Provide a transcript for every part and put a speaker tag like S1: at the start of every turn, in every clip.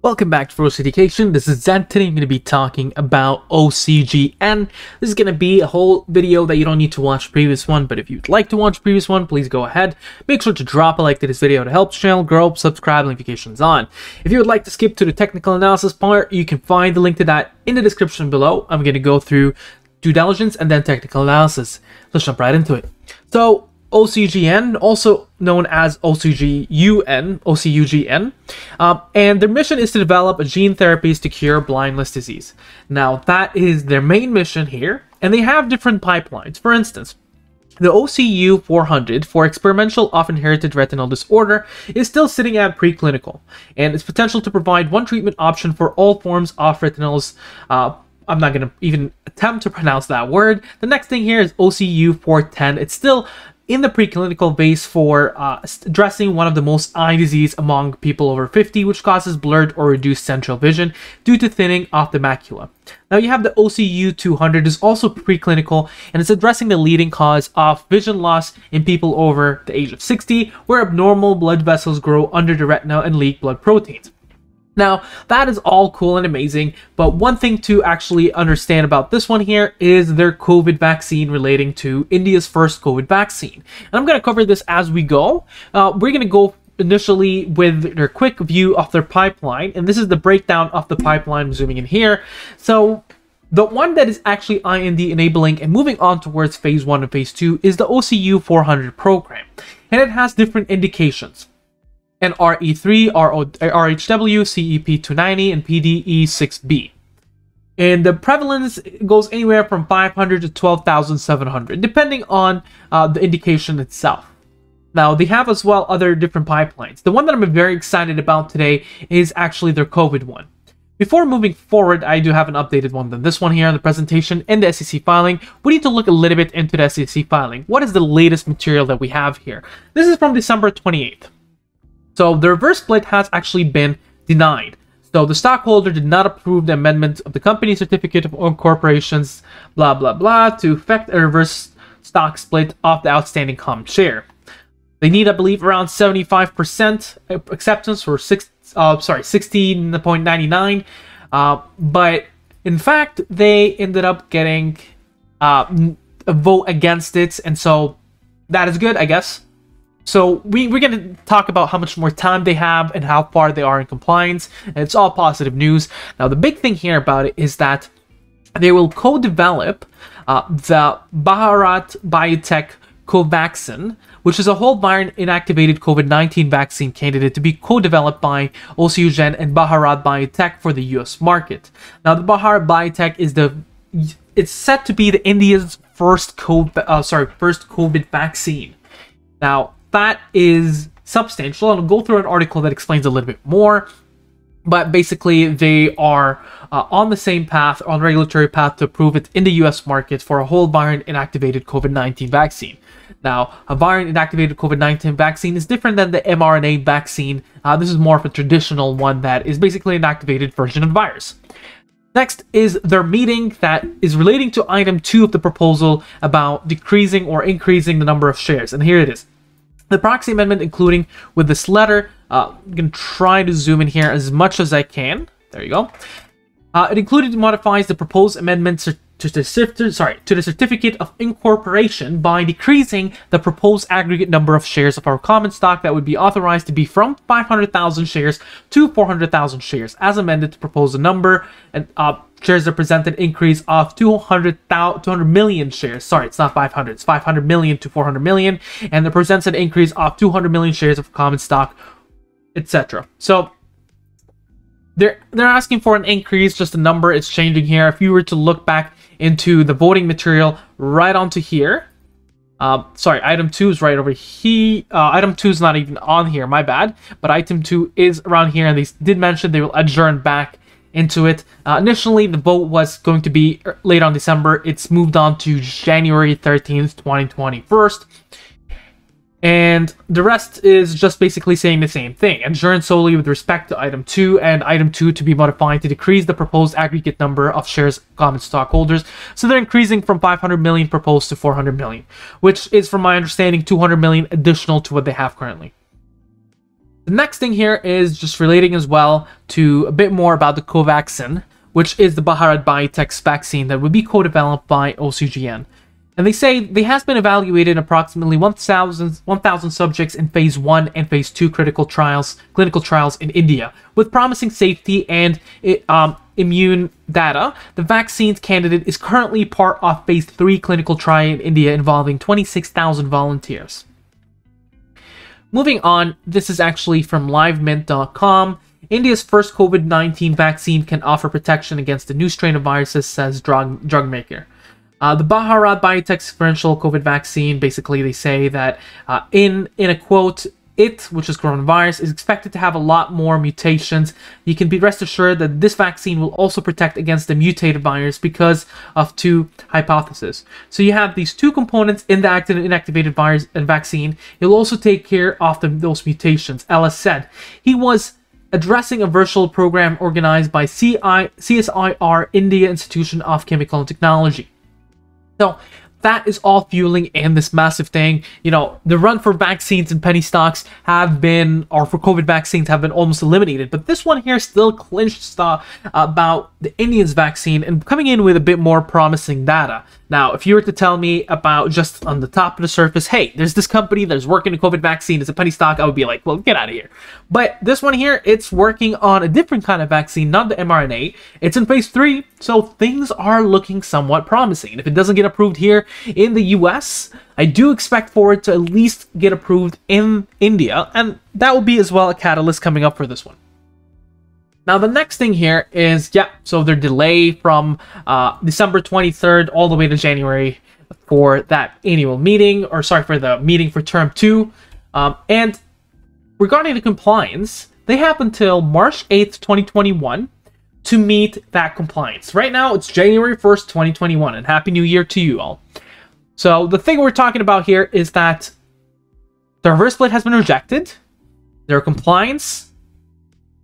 S1: Welcome back to Ferocious Education. This is Zen. Today I'm going to be talking about OCGN. This is going to be a whole video that you don't need to watch previous one, but if you'd like to watch previous one, please go ahead. Make sure to drop a like to this video to help channel grow, subscribe, notifications on. If you would like to skip to the technical analysis part, you can find the link to that in the description below. I'm going to go through due diligence and then technical analysis. Let's jump right into it. So OCGN, also known as OCGUN, OCUGN, um, and their mission is to develop gene therapies to cure blindness disease. Now, that is their main mission here, and they have different pipelines. For instance, the OCU 400 for experimental off inherited retinal disorder is still sitting at preclinical, and its potential to provide one treatment option for all forms of retinals. Uh, I'm not going to even attempt to pronounce that word. The next thing here is OCU 410. It's still in the preclinical phase for uh, addressing one of the most eye disease among people over 50, which causes blurred or reduced central vision due to thinning of the macula. Now you have the OCU 200 is also preclinical and it's addressing the leading cause of vision loss in people over the age of 60, where abnormal blood vessels grow under the retina and leak blood proteins. Now, that is all cool and amazing, but one thing to actually understand about this one here is their COVID vaccine relating to India's first COVID vaccine. And I'm going to cover this as we go. Uh, we're going to go initially with their quick view of their pipeline, and this is the breakdown of the pipeline, I'm zooming in here. So the one that is actually IND enabling and moving on towards phase 1 and phase 2 is the OCU 400 program, and it has different indications and RE3, RO, RHW, CEP290, and PDE6B. And the prevalence goes anywhere from 500 to 12,700, depending on uh, the indication itself. Now, they have as well other different pipelines. The one that I'm very excited about today is actually their COVID one. Before moving forward, I do have an updated one than this one here on the presentation and the SEC filing. We need to look a little bit into the SEC filing. What is the latest material that we have here? This is from December 28th. So the reverse split has actually been denied. So the stockholder did not approve the amendment of the company certificate of incorporations, blah blah blah, to effect a reverse stock split of the outstanding common share. They need, I believe, around 75% acceptance for six, uh, sorry, 16.99. Uh, but in fact, they ended up getting uh, a vote against it, and so that is good, I guess. So we, we're going to talk about how much more time they have and how far they are in compliance. And it's all positive news. Now, the big thing here about it is that they will co-develop uh, the Bharat Biotech Covaxin, which is a whole virus inactivated COVID-19 vaccine candidate to be co-developed by Ocugen and Bharat Biotech for the US market. Now, the Bharat Biotech is the it's set to be the India's first COVID, uh, sorry, first COVID vaccine. Now, that is substantial. And I'll go through an article that explains a little bit more. But basically, they are uh, on the same path, on regulatory path to approve it in the US market for a whole virion inactivated COVID 19 vaccine. Now, a virion inactivated COVID 19 vaccine is different than the mRNA vaccine. Uh, this is more of a traditional one that is basically an activated version of the virus. Next is their meeting that is relating to item 2 of the proposal about decreasing or increasing the number of shares. And here it is. The proxy amendment, including with this letter, uh, I'm going to try to zoom in here as much as I can. There you go. Uh, it included modifies the proposed amendment to the, sorry, to the certificate of incorporation by decreasing the proposed aggregate number of shares of our common stock that would be authorized to be from 500,000 shares to 400,000 shares, as amended to propose a number and uh, shares represented increase of 200, 200 million shares. Sorry, it's not 500, it's 500 million to 400 million, and it presents an increase of 200 million shares of common stock, etc. So they're they're asking for an increase, just the number is changing here. If you were to look back into the voting material right onto here. Uh, sorry, item 2 is right over here. Uh, item 2 is not even on here, my bad. But item 2 is around here, and they did mention they will adjourn back into it. Uh, initially, the vote was going to be er, late on December. It's moved on to January 13th, 2021. And the rest is just basically saying the same thing. Adjourn solely with respect to item 2 and item 2 to be modified to decrease the proposed aggregate number of shares common stockholders. So they're increasing from 500 million proposed to 400 million, which is from my understanding 200 million additional to what they have currently. The next thing here is just relating as well to a bit more about the Covaxin, which is the Bharat Biotech's vaccine that would be co-developed by OCGN. And they say they has been evaluated in approximately 1,000 1, subjects in phase 1 and phase 2 critical trials, clinical trials in India, with promising safety and um, immune data. The vaccine's candidate is currently part of phase 3 clinical trial in India involving 26,000 volunteers. Moving on, this is actually from livemint.com. India's first COVID-19 vaccine can offer protection against a new strain of viruses, says drug, drug maker. Uh, the Bharat Biotech experimental COVID vaccine, basically they say that uh, in, in a quote, it, which is coronavirus, is expected to have a lot more mutations. You can be rest assured that this vaccine will also protect against the mutated virus because of two hypotheses. So you have these two components in the active and inactivated virus and vaccine. It'll also take care of the, those mutations. Ella said he was addressing a virtual program organized by CI, CSIR India Institution of Chemical and Technology. So that is all fueling and this massive thing. You know, the run for vaccines and penny stocks have been, or for COVID vaccines have been almost eliminated. But this one here still clinched stuff uh, about the Indians vaccine and coming in with a bit more promising data. Now, if you were to tell me about just on the top of the surface, hey, there's this company that's working a COVID vaccine, it's a penny stock, I would be like, well, get out of here. But this one here, it's working on a different kind of vaccine, not the mRNA. It's in phase three, so things are looking somewhat promising. And if it doesn't get approved here in the US, I do expect for it to at least get approved in India, and that will be as well a catalyst coming up for this one. Now, the next thing here is, yeah, so their delay from uh, December 23rd all the way to January for that annual meeting, or sorry, for the meeting for term two. Um, and regarding the compliance, they have until March 8th, 2021 to meet that compliance. Right now, it's January 1st, 2021, and Happy New Year to you all. So the thing we're talking about here is that the reverse split has been rejected. Their compliance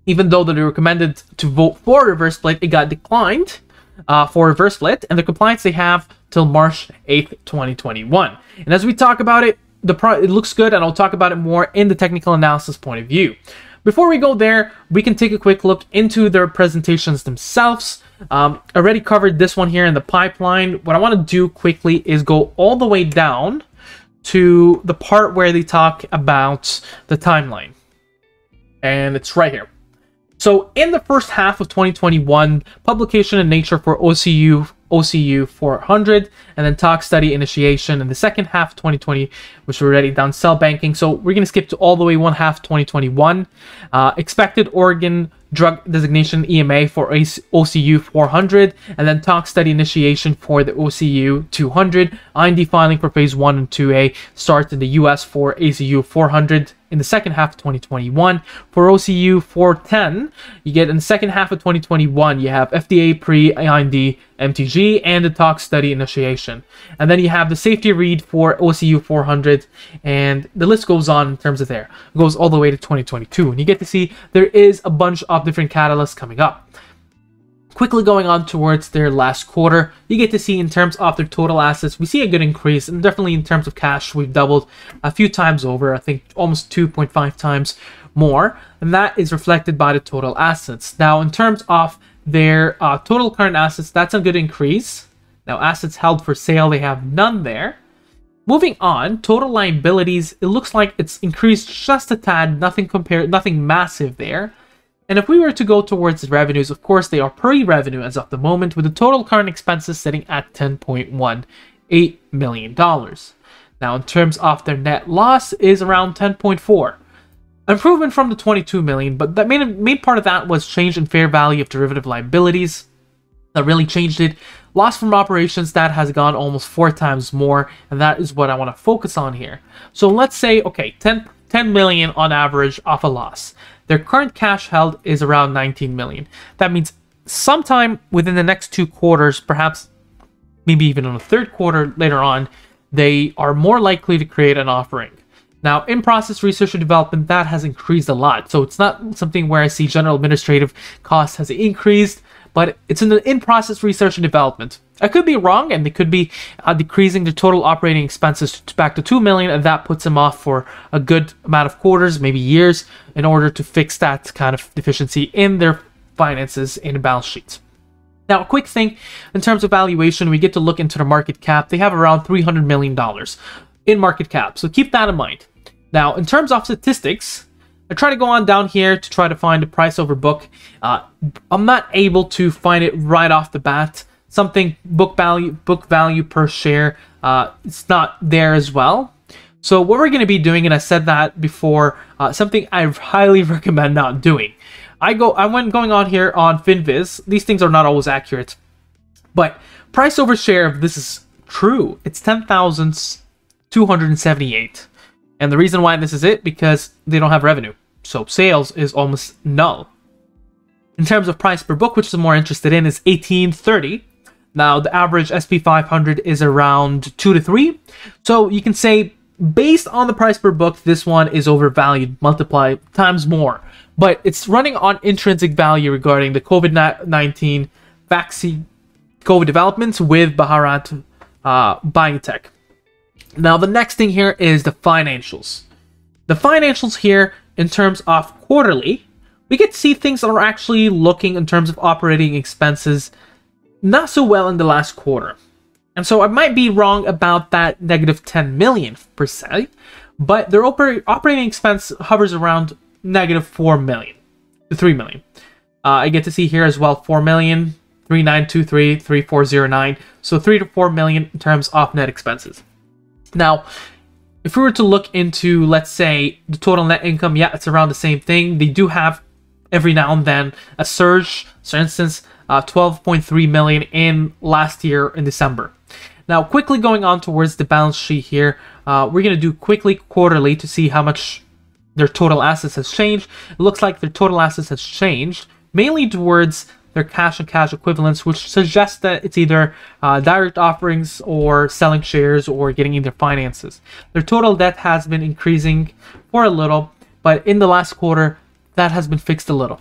S1: even though they recommended to vote for reverse split, it got declined uh, for reverse split, and the compliance they have till March 8th, 2021. And as we talk about it, the pro it looks good, and I'll talk about it more in the technical analysis point of view. Before we go there, we can take a quick look into their presentations themselves. Um, already covered this one here in the pipeline. What I want to do quickly is go all the way down to the part where they talk about the timeline. And it's right here. So in the first half of 2021, publication in Nature for OCU OCU 400, and then tox study initiation in the second half of 2020, which we're already down cell banking. So we're going to skip to all the way one half 2021. Uh, expected orphan drug designation EMA for OCU 400, and then tox study initiation for the OCU 200. IND filing for phase 1 and 2A starts in the US for OCU 400 in the second half of 2021. For OCU 410, you get in the second half of 2021, you have FDA pre-IND MTG and the tox study initiation. And then you have the safety read for OCU 400, and the list goes on in terms of there. It goes all the way to 2022. And you get to see there is a bunch of different catalysts coming up. Quickly going on towards their last quarter, you get to see in terms of their total assets, we see a good increase, and definitely in terms of cash, we've doubled a few times over, I think almost 2.5 times more, and that is reflected by the total assets. Now, in terms of their uh, total current assets, that's a good increase. Now, assets held for sale, they have none there. Moving on, total liabilities, it looks like it's increased just a tad, nothing compared, nothing massive there. And if we were to go towards the revenues, of course, they are pre-revenue as of the moment, with the total current expenses sitting at $10.18 million. Now, in terms of their net loss, is around 10.4. Improvement from the 22 million, but the main, main part of that was change in fair value of derivative liabilities. That really changed it. Loss from operations, that has gone almost four times more, and that is what I want to focus on here. So let's say, okay, 10, 10 million on average off a loss. Their current cash held is around 19 million. That means sometime within the next two quarters, perhaps maybe even in the third quarter later on, they are more likely to create an offering. Now, in process research and development, that has increased a lot. So it's not something where I see general administrative costs has increased, but it's in the in process research and development. I could be wrong, and they could be uh, decreasing the total operating expenses back to two million, and that puts them off for a good amount of quarters, maybe years, in order to fix that kind of deficiency in their finances in the balance sheets. Now, a quick thing in terms of valuation, we get to look into the market cap. They have around $300 million in market cap, so keep that in mind. Now, in terms of statistics, I try to go on down here to try to find the price over book. Uh, I'm not able to find it right off the bat. Something book value, book value per share, uh, it's not there as well. So what we're going to be doing, and I said that before, uh, something I highly recommend not doing. I go, I went going on here on Finviz. These things are not always accurate, but price over share of this is true. It's ten thousand two hundred and seventy-eight, and the reason why this is it because they don't have revenue, so sales is almost null. In terms of price per book, which I'm more interested in, is eighteen thirty. Now the average SP 500 is around two to three, so you can say based on the price per book, this one is overvalued, multiply times more but it's running on intrinsic value regarding the COVID 19 vaccine COVID developments with Bharat uh, Biotech. Now, the next thing here is the financials. The financials here, in terms of quarterly, we to see things that are actually looking in terms of operating expenses not so well in the last quarter. And so I might be wrong about that negative 10 million per se, but their oper- operating expense hovers around negative 4 million to 3 million. Uh, I get to see here as well 4 million, 3923, 3409. So 3 to 4 million in terms of net expenses. Now, if we were to look into, let's say, the total net income, yeah, it's around the same thing. They do have every now and then a surge. For instance, uh, 12.3 million in last year in December. Now, quickly going on towards the balance sheet here, uh, we're going to do quickly quarterly to see how much their total assets has changed. It looks like their total assets has changed, mainly towards their cash and cash equivalents, which suggests that it's either uh, direct offerings or selling shares or getting either finances. Their total debt has been increasing for a little, but in the last quarter, that has been fixed a little.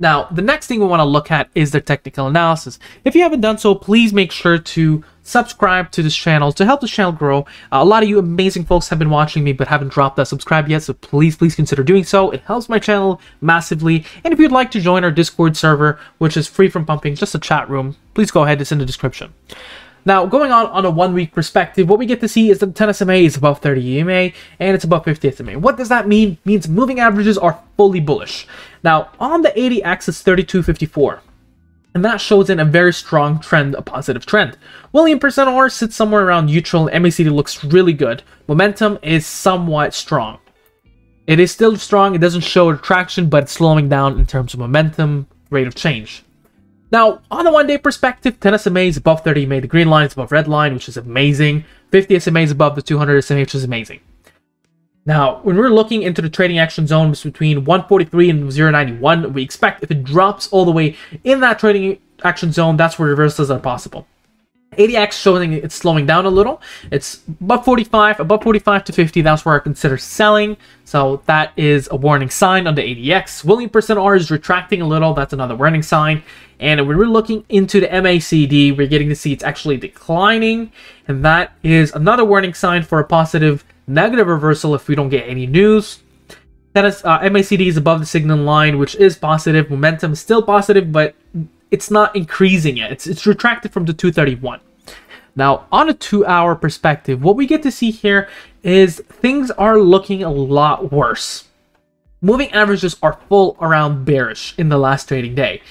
S1: Now, the next thing we want to look at is the technical analysis. If you haven't done so, please make sure to subscribe to this channel to help this channel grow. Uh, a lot of you amazing folks have been watching me but haven't dropped that subscribe yet, so please, please consider doing so. It helps my channel massively. And if you'd like to join our Discord server, which is free from pumping, just a chat room, please go ahead, it's in the description. Now, going on on a one-week perspective, what we get to see is that 10 SMA is above 30 EMA, and it's above 50 SMA. What does that mean? It means moving averages are fully bullish. Now, on the ADX, it's 3254 and that shows in a very strong trend, a positive trend. William percent R sits somewhere around neutral, MACD looks really good. Momentum is somewhat strong. It is still strong, it doesn't show traction, but it's slowing down in terms of momentum, rate of change. Now, on the one-day perspective, 10 SMA is above 30 EMA, the green line is above red line, which is amazing. 50 SMA is above the 200 SMA, which is amazing. Now, when we're looking into the trading action zones between 143 and 091, we expect if it drops all the way in that trading action zone, that's where reversals are possible. ADX showing it's slowing down a little. It's above 45, above 45 to 50. That's where I consider selling. So that is a warning sign on the ADX. William percent R is retracting a little. That's another warning sign. And when we're looking into the MACD, we're getting to see it's actually declining. And that is another warning sign for a positive negative reversal if we don't get any news. That is, uh, MACD is above the signal line, which is positive. Momentum is still positive, but it's not increasing yet. It's, it's retracted from the 231. Now, on a two-hour perspective, what we get to see here is things are looking a lot worse. Moving averages are full around bearish in the last trading day.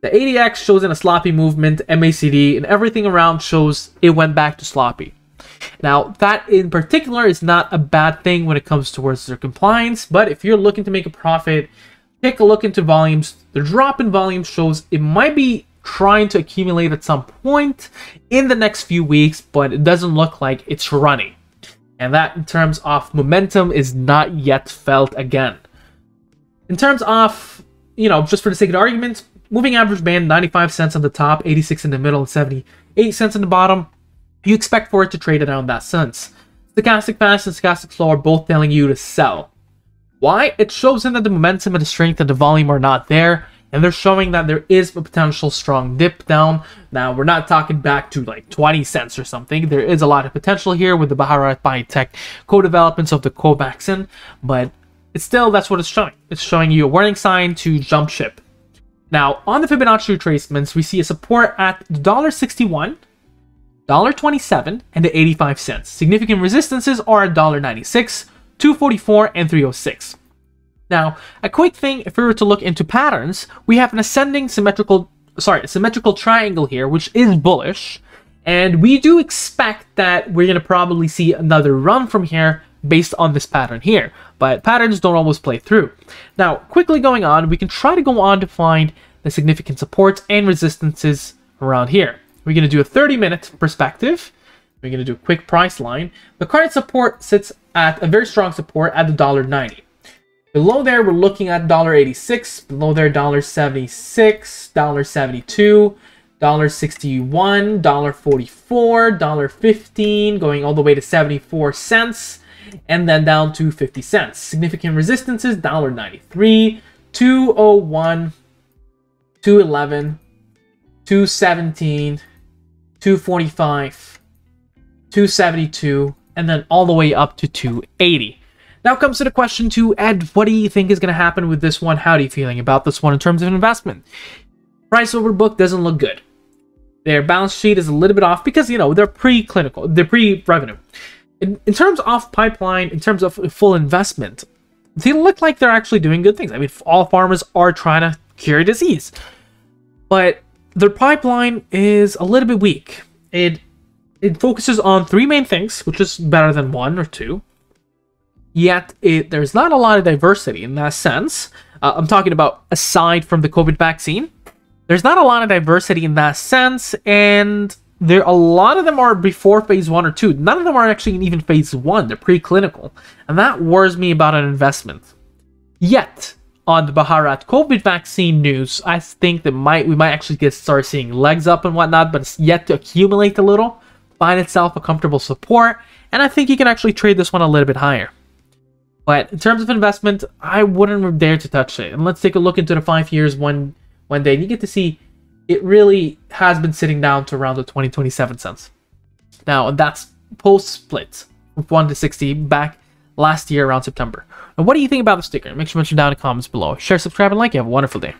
S1: The ADX shows in a sloppy movement, MACD, and everything around shows it went back to sloppy. Now, that in particular is not a bad thing when it comes towards their compliance, but if you're looking to make a profit, take a look into volumes. The drop in volume shows it might be trying to accumulate at some point in the next few weeks, but it doesn't look like it's running. And that, in terms of momentum, is not yet felt again. In terms of, you know, just for the sake of argument, moving average band 95 cents on the top, 86 in the middle, and 78 cents in the bottom you expect for it to trade around that sense. Stochastic fast and stochastic slow are both telling you to sell. Why? It shows in that the momentum and the strength and the volume are not there, and they're showing that there is a potential strong dip down. Now, we're not talking back to like 20 cents or something. There is a lot of potential here with the Bharat Biotech co-developments of the Covaxin, but it's still, that's what it's showing. It's showing you a warning sign to jump ship. Now, on the Fibonacci retracements, we see a support at $1.61, $1.27, and the 85 cents. Significant resistances are $1.96, 244, and 306. Now, a quick thing, if we were to look into patterns, we have an ascending symmetrical, sorry, symmetrical triangle here, which is bullish. And we do expect that we're going to probably see another run from here based on this pattern here. But patterns don't always play through. Now, quickly going on, we can try to go on to find the significant supports and resistances around here. We're going to do a 30-minute perspective. We're going to do a quick price line. The current support sits at a very strong support at the $1.90. Below there, we're looking at $1.86. Below there, $1.76, $1.72, $1.61, $1.44, $1.15, going all the way to 74 cents, and then down to 50 cents. Significant resistances, $1.93, 201, 211, 217, 245, 272, and then all the way up to 280. Now comes to the question to Ed, what do you think is going to happen with this one? How are you feeling about this one in terms of investment? Price over book doesn't look good. Their balance sheet is a little bit off because, you know, they're pre-clinical, they're pre-revenue. In, in terms of pipeline, in terms of full investment, they look like they're actually doing good things. I mean, all farmers are trying to cure disease. But their pipeline is a little bit weak. It it focuses on three main things, which is better than one or two. Yet it, there's not a lot of diversity in that sense. Uh, I'm talking about aside from the COVID vaccine. There's not a lot of diversity in that sense, and there a lot of them are before phase one or two. None of them are actually in even phase one. They're preclinical, and that worries me about an investment. Yet on the Bharat COVID vaccine news, I think that might we might actually get start seeing legs up and whatnot, but it's yet to accumulate a little, find itself a comfortable support, and I think you can actually trade this one a little bit higher. But in terms of investment, I wouldn't dare to touch it. And let's take a look into the five years one one day. And you get to see it really has been sitting down to around the 20, 27 cents. Now, that's post-split with 1 to 60 back last year around September. And what do you think about the sticker? Make sure to mention down in the comments below. Share, subscribe, and like. You have a wonderful day.